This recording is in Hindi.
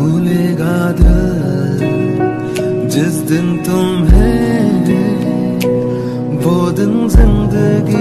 भूलेगा दिल जिस दिन तुम्हें वो दिन ज़िंदगी